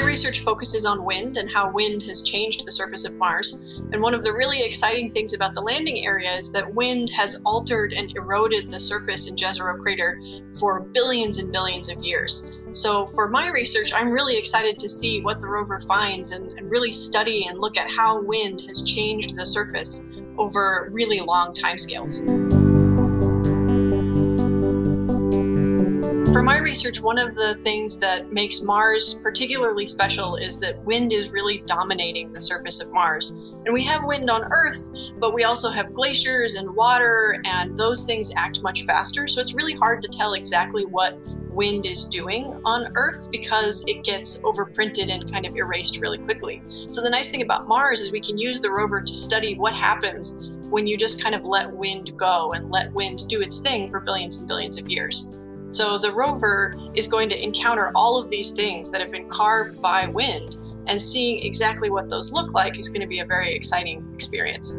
research focuses on wind and how wind has changed the surface of Mars. And one of the really exciting things about the landing area is that wind has altered and eroded the surface in Jezero crater for billions and billions of years. So for my research, I'm really excited to see what the rover finds and, and really study and look at how wind has changed the surface over really long timescales. For my research, one of the things that makes Mars particularly special is that wind is really dominating the surface of Mars. And we have wind on Earth, but we also have glaciers and water, and those things act much faster. So it's really hard to tell exactly what wind is doing on Earth because it gets overprinted and kind of erased really quickly. So the nice thing about Mars is we can use the rover to study what happens when you just kind of let wind go and let wind do its thing for billions and billions of years. So the rover is going to encounter all of these things that have been carved by wind and seeing exactly what those look like is going to be a very exciting experience.